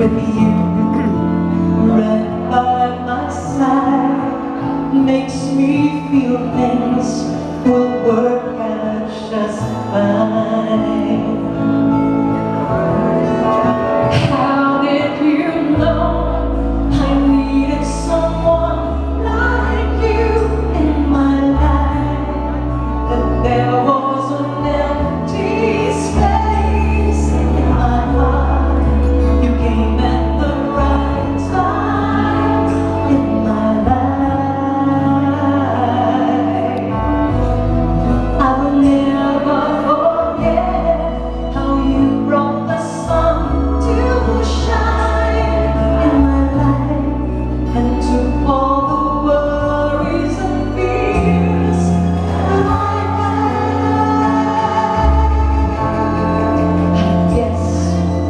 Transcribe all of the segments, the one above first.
with you.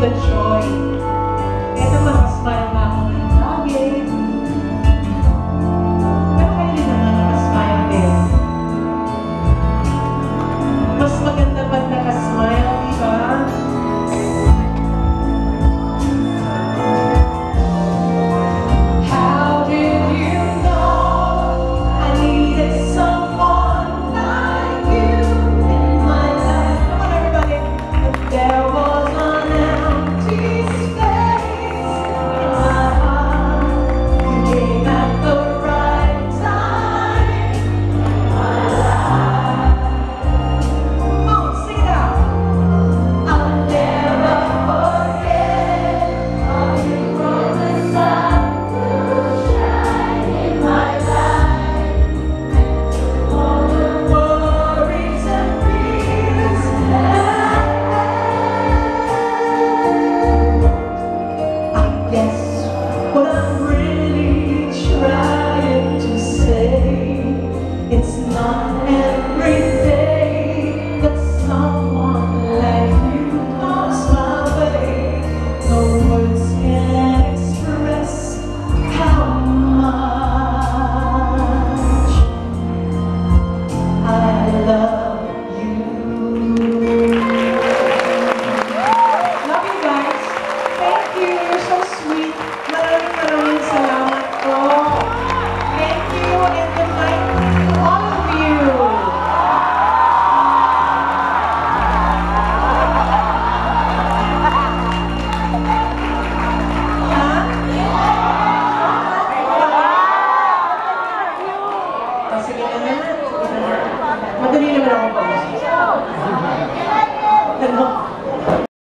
the joy. It's